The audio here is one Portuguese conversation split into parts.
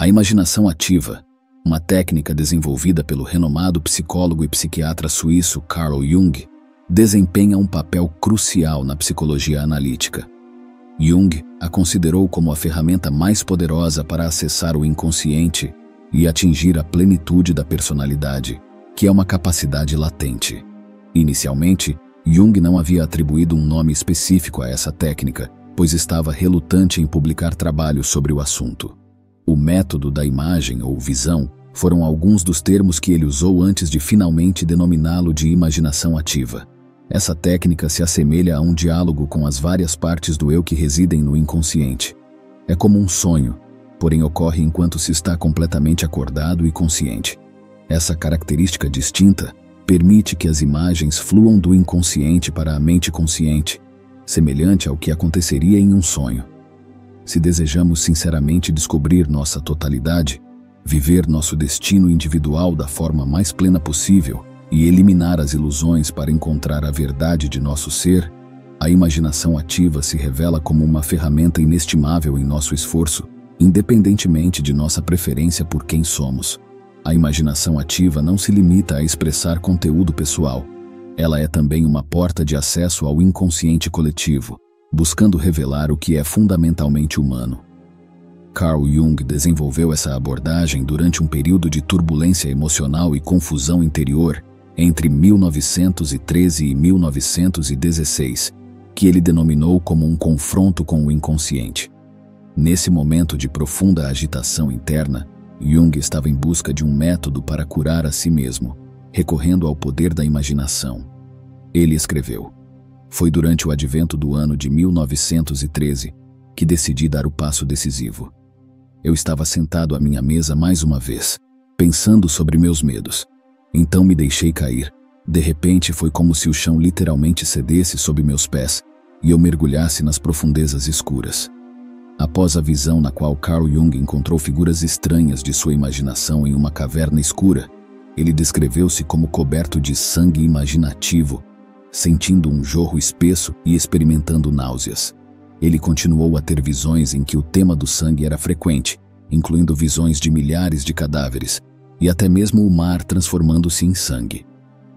A imaginação ativa, uma técnica desenvolvida pelo renomado psicólogo e psiquiatra suíço Carl Jung, desempenha um papel crucial na psicologia analítica. Jung a considerou como a ferramenta mais poderosa para acessar o inconsciente e atingir a plenitude da personalidade, que é uma capacidade latente. Inicialmente, Jung não havia atribuído um nome específico a essa técnica, pois estava relutante em publicar trabalhos sobre o assunto. O método da imagem ou visão foram alguns dos termos que ele usou antes de finalmente denominá-lo de imaginação ativa. Essa técnica se assemelha a um diálogo com as várias partes do eu que residem no inconsciente. É como um sonho, porém ocorre enquanto se está completamente acordado e consciente. Essa característica distinta permite que as imagens fluam do inconsciente para a mente consciente, semelhante ao que aconteceria em um sonho. Se desejamos sinceramente descobrir nossa totalidade, viver nosso destino individual da forma mais plena possível e eliminar as ilusões para encontrar a verdade de nosso ser, a imaginação ativa se revela como uma ferramenta inestimável em nosso esforço, independentemente de nossa preferência por quem somos. A imaginação ativa não se limita a expressar conteúdo pessoal. Ela é também uma porta de acesso ao inconsciente coletivo, buscando revelar o que é fundamentalmente humano. Carl Jung desenvolveu essa abordagem durante um período de turbulência emocional e confusão interior entre 1913 e 1916, que ele denominou como um confronto com o inconsciente. Nesse momento de profunda agitação interna, Jung estava em busca de um método para curar a si mesmo, recorrendo ao poder da imaginação. Ele escreveu: Foi durante o advento do ano de 1913 que decidi dar o passo decisivo. Eu estava sentado à minha mesa mais uma vez, pensando sobre meus medos. Então me deixei cair. De repente foi como se o chão literalmente cedesse sob meus pés e eu mergulhasse nas profundezas escuras. Após a visão na qual Carl Jung encontrou figuras estranhas de sua imaginação em uma caverna escura, ele descreveu-se como coberto de sangue imaginativo, sentindo um jorro espesso e experimentando náuseas. Ele continuou a ter visões em que o tema do sangue era frequente, incluindo visões de milhares de cadáveres, e até mesmo o mar transformando-se em sangue.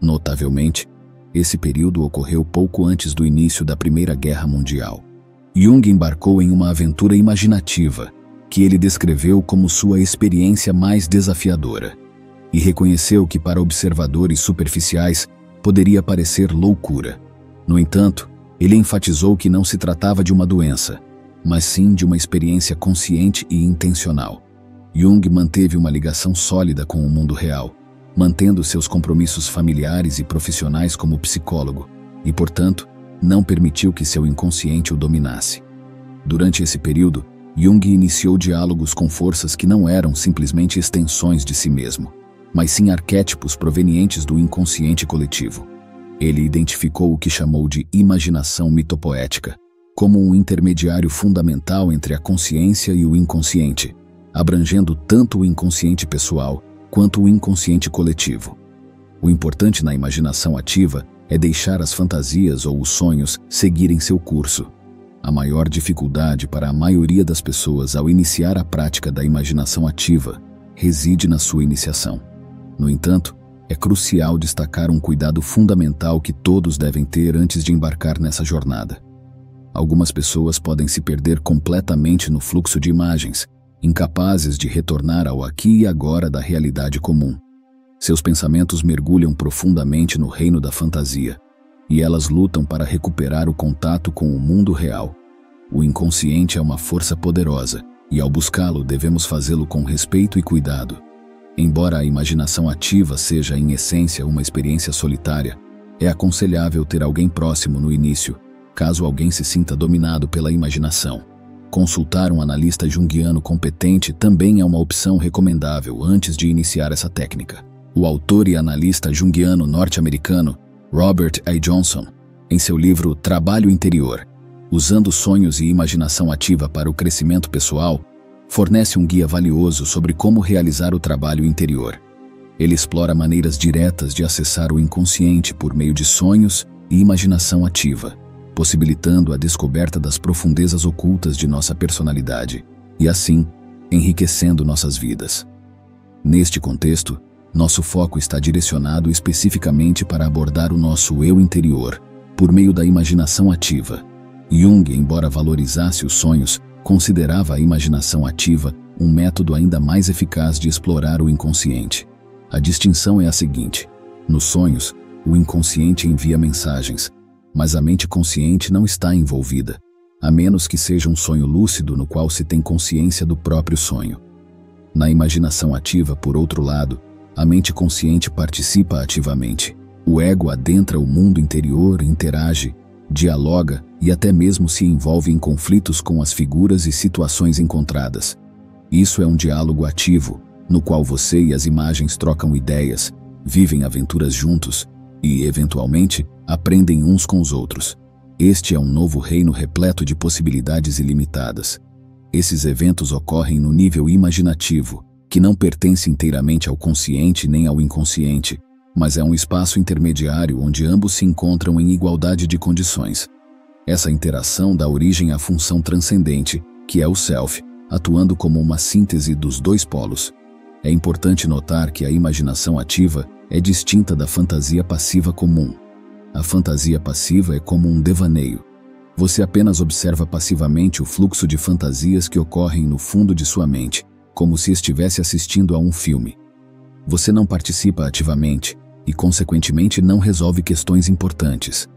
Notavelmente, esse período ocorreu pouco antes do início da Primeira Guerra Mundial. Jung embarcou em uma aventura imaginativa, que ele descreveu como sua experiência mais desafiadora, e reconheceu que para observadores superficiais poderia parecer loucura. No entanto, ele enfatizou que não se tratava de uma doença, mas sim de uma experiência consciente e intencional. Jung manteve uma ligação sólida com o mundo real, mantendo seus compromissos familiares e profissionais como psicólogo, e, portanto, não permitiu que seu inconsciente o dominasse. Durante esse período, Jung iniciou diálogos com forças que não eram simplesmente extensões de si mesmo, mas sim arquétipos provenientes do inconsciente coletivo. Ele identificou o que chamou de imaginação mitopoética, como um intermediário fundamental entre a consciência e o inconsciente, abrangendo tanto o inconsciente pessoal quanto o inconsciente coletivo. O importante na imaginação ativa é deixar as fantasias ou os sonhos seguirem seu curso. A maior dificuldade para a maioria das pessoas ao iniciar a prática da imaginação ativa reside na sua iniciação. No entanto, é crucial destacar um cuidado fundamental que todos devem ter antes de embarcar nessa jornada. Algumas pessoas podem se perder completamente no fluxo de imagens, incapazes de retornar ao aqui e agora da realidade comum. Seus pensamentos mergulham profundamente no reino da fantasia, e elas lutam para recuperar o contato com o mundo real. O inconsciente é uma força poderosa, e ao buscá-lo devemos fazê-lo com respeito e cuidado. Embora a imaginação ativa seja, em essência, uma experiência solitária, é aconselhável ter alguém próximo no início, caso alguém se sinta dominado pela imaginação. Consultar um analista junguiano competente também é uma opção recomendável antes de iniciar essa técnica o autor e analista junguiano norte-americano Robert A. Johnson, em seu livro Trabalho Interior, usando sonhos e imaginação ativa para o crescimento pessoal, fornece um guia valioso sobre como realizar o trabalho interior. Ele explora maneiras diretas de acessar o inconsciente por meio de sonhos e imaginação ativa, possibilitando a descoberta das profundezas ocultas de nossa personalidade e, assim, enriquecendo nossas vidas. Neste contexto, nosso foco está direcionado especificamente para abordar o nosso eu interior, por meio da imaginação ativa. Jung, embora valorizasse os sonhos, considerava a imaginação ativa um método ainda mais eficaz de explorar o inconsciente. A distinção é a seguinte: nos sonhos, o inconsciente envia mensagens, mas a mente consciente não está envolvida, a menos que seja um sonho lúcido no qual se tem consciência do próprio sonho. Na imaginação ativa, por outro lado, a mente consciente participa ativamente. O ego adentra o mundo interior, interage, dialoga e até mesmo se envolve em conflitos com as figuras e situações encontradas. Isso é um diálogo ativo, no qual você e as imagens trocam ideias, vivem aventuras juntos e, eventualmente, aprendem uns com os outros. Este é um novo reino repleto de possibilidades ilimitadas. Esses eventos ocorrem no nível imaginativo, que não pertence inteiramente ao consciente nem ao inconsciente, mas é um espaço intermediário onde ambos se encontram em igualdade de condições. Essa interação dá origem à função transcendente, que é o self, atuando como uma síntese dos dois polos. É importante notar que a imaginação ativa é distinta da fantasia passiva comum. A fantasia passiva é como um devaneio. Você apenas observa passivamente o fluxo de fantasias que ocorrem no fundo de sua mente, como se estivesse assistindo a um filme. Você não participa ativamente e, consequentemente, não resolve questões importantes.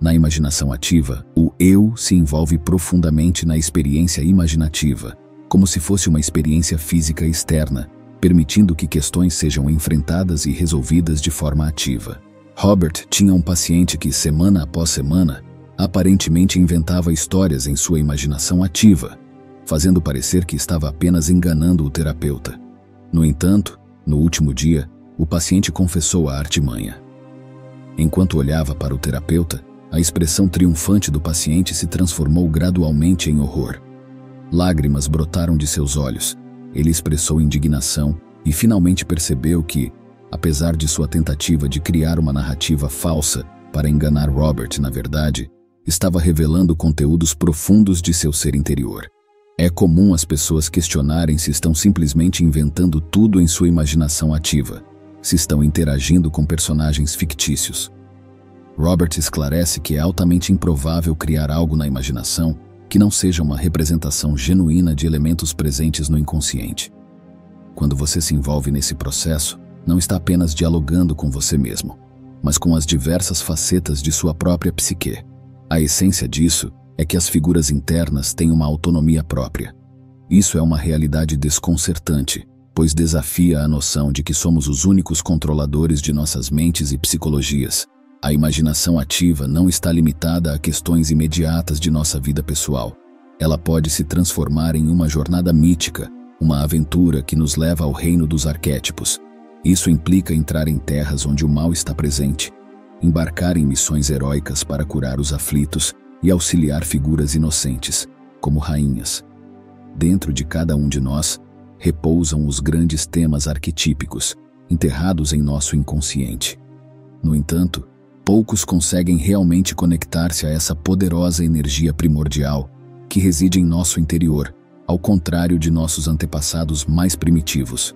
Na imaginação ativa, o eu se envolve profundamente na experiência imaginativa, como se fosse uma experiência física externa, permitindo que questões sejam enfrentadas e resolvidas de forma ativa. Robert tinha um paciente que, semana após semana, aparentemente inventava histórias em sua imaginação ativa, fazendo parecer que estava apenas enganando o terapeuta. No entanto, no último dia, o paciente confessou a artimanha. Enquanto olhava para o terapeuta, a expressão triunfante do paciente se transformou gradualmente em horror. Lágrimas brotaram de seus olhos. Ele expressou indignação e finalmente percebeu que, apesar de sua tentativa de criar uma narrativa falsa para enganar Robert na verdade, estava revelando conteúdos profundos de seu ser interior. É comum as pessoas questionarem se estão simplesmente inventando tudo em sua imaginação ativa, se estão interagindo com personagens fictícios. Robert esclarece que é altamente improvável criar algo na imaginação que não seja uma representação genuína de elementos presentes no inconsciente. Quando você se envolve nesse processo, não está apenas dialogando com você mesmo, mas com as diversas facetas de sua própria psique. A essência disso é que as figuras internas têm uma autonomia própria. Isso é uma realidade desconcertante, pois desafia a noção de que somos os únicos controladores de nossas mentes e psicologias. A imaginação ativa não está limitada a questões imediatas de nossa vida pessoal. Ela pode se transformar em uma jornada mítica, uma aventura que nos leva ao reino dos arquétipos. Isso implica entrar em terras onde o mal está presente, embarcar em missões heróicas para curar os aflitos e auxiliar figuras inocentes, como rainhas. Dentro de cada um de nós repousam os grandes temas arquetípicos, enterrados em nosso inconsciente. No entanto, poucos conseguem realmente conectar-se a essa poderosa energia primordial que reside em nosso interior, ao contrário de nossos antepassados mais primitivos.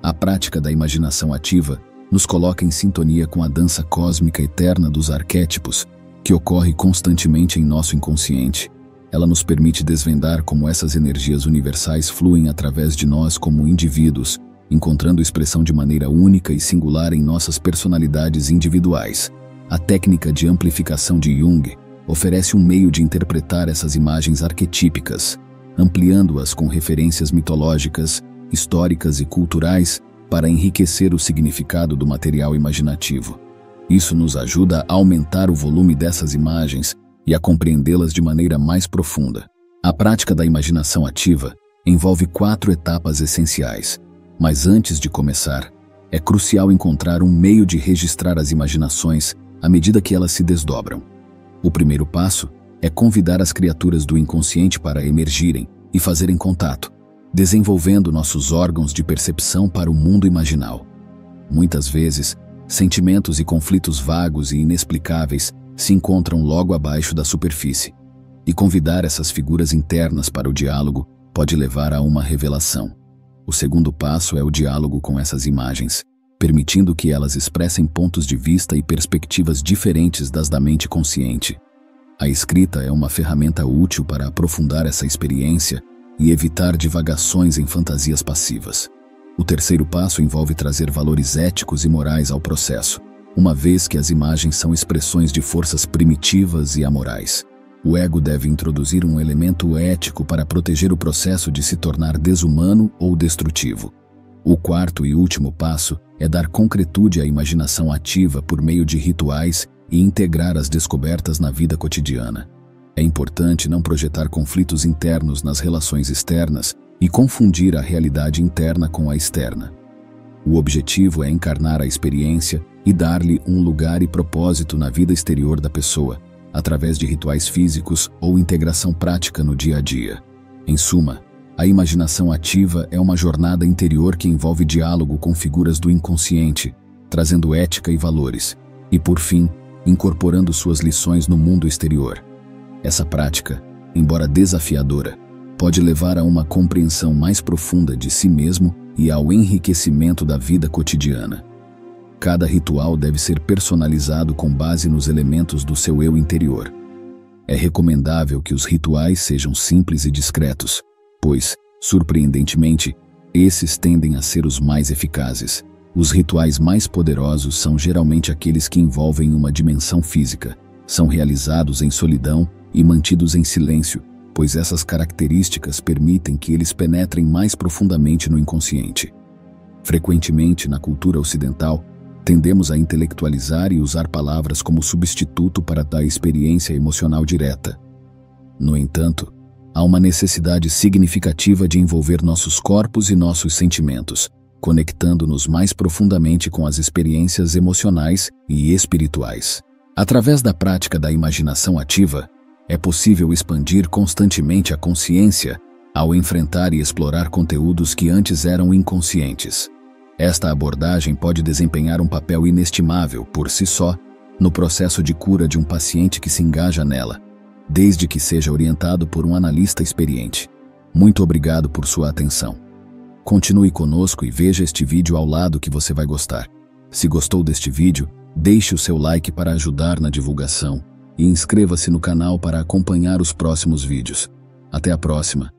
A prática da imaginação ativa nos coloca em sintonia com a dança cósmica eterna dos arquétipos que ocorre constantemente em nosso inconsciente. Ela nos permite desvendar como essas energias universais fluem através de nós como indivíduos, encontrando expressão de maneira única e singular em nossas personalidades individuais. A técnica de amplificação de Jung oferece um meio de interpretar essas imagens arquetípicas, ampliando-as com referências mitológicas, históricas e culturais para enriquecer o significado do material imaginativo. Isso nos ajuda a aumentar o volume dessas imagens e a compreendê-las de maneira mais profunda. A prática da imaginação ativa envolve quatro etapas essenciais, mas antes de começar, é crucial encontrar um meio de registrar as imaginações à medida que elas se desdobram. O primeiro passo é convidar as criaturas do inconsciente para emergirem e fazerem contato, desenvolvendo nossos órgãos de percepção para o mundo imaginal. Muitas vezes, Sentimentos e conflitos vagos e inexplicáveis se encontram logo abaixo da superfície. E convidar essas figuras internas para o diálogo pode levar a uma revelação. O segundo passo é o diálogo com essas imagens, permitindo que elas expressem pontos de vista e perspectivas diferentes das da mente consciente. A escrita é uma ferramenta útil para aprofundar essa experiência e evitar divagações em fantasias passivas. O terceiro passo envolve trazer valores éticos e morais ao processo, uma vez que as imagens são expressões de forças primitivas e amorais. O ego deve introduzir um elemento ético para proteger o processo de se tornar desumano ou destrutivo. O quarto e último passo é dar concretude à imaginação ativa por meio de rituais e integrar as descobertas na vida cotidiana. É importante não projetar conflitos internos nas relações externas e confundir a realidade interna com a externa. O objetivo é encarnar a experiência e dar-lhe um lugar e propósito na vida exterior da pessoa, através de rituais físicos ou integração prática no dia a dia. Em suma, a imaginação ativa é uma jornada interior que envolve diálogo com figuras do inconsciente, trazendo ética e valores, e, por fim, incorporando suas lições no mundo exterior. Essa prática, embora desafiadora, pode levar a uma compreensão mais profunda de si mesmo e ao enriquecimento da vida cotidiana. Cada ritual deve ser personalizado com base nos elementos do seu eu interior. É recomendável que os rituais sejam simples e discretos, pois, surpreendentemente, esses tendem a ser os mais eficazes. Os rituais mais poderosos são geralmente aqueles que envolvem uma dimensão física, são realizados em solidão e mantidos em silêncio, pois essas características permitem que eles penetrem mais profundamente no inconsciente. Frequentemente, na cultura ocidental, tendemos a intelectualizar e usar palavras como substituto para dar experiência emocional direta. No entanto, há uma necessidade significativa de envolver nossos corpos e nossos sentimentos, conectando-nos mais profundamente com as experiências emocionais e espirituais. Através da prática da imaginação ativa, é possível expandir constantemente a consciência ao enfrentar e explorar conteúdos que antes eram inconscientes. Esta abordagem pode desempenhar um papel inestimável, por si só, no processo de cura de um paciente que se engaja nela, desde que seja orientado por um analista experiente. Muito obrigado por sua atenção. Continue conosco e veja este vídeo ao lado que você vai gostar. Se gostou deste vídeo, deixe o seu like para ajudar na divulgação e inscreva-se no canal para acompanhar os próximos vídeos. Até a próxima!